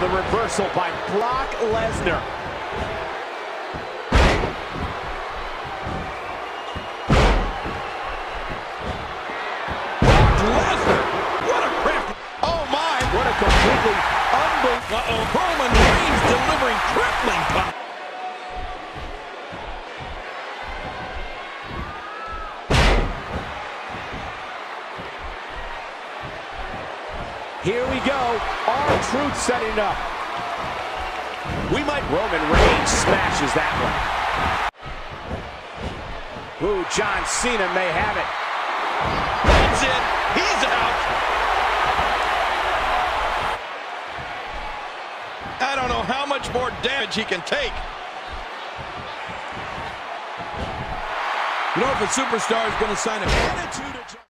the reversal by Brock Lesnar. Lesnar. What a crafty. Oh my! What a completely unbelievable. Uh-oh. Roman Reigns delivering crippling punch. Here we go. Our truth setting up. We might. Roman Reigns smashes that one. Ooh, John Cena may have it. That's it. He's out. I don't know how much more damage he can take. You know, if a superstar is going to sign a attitude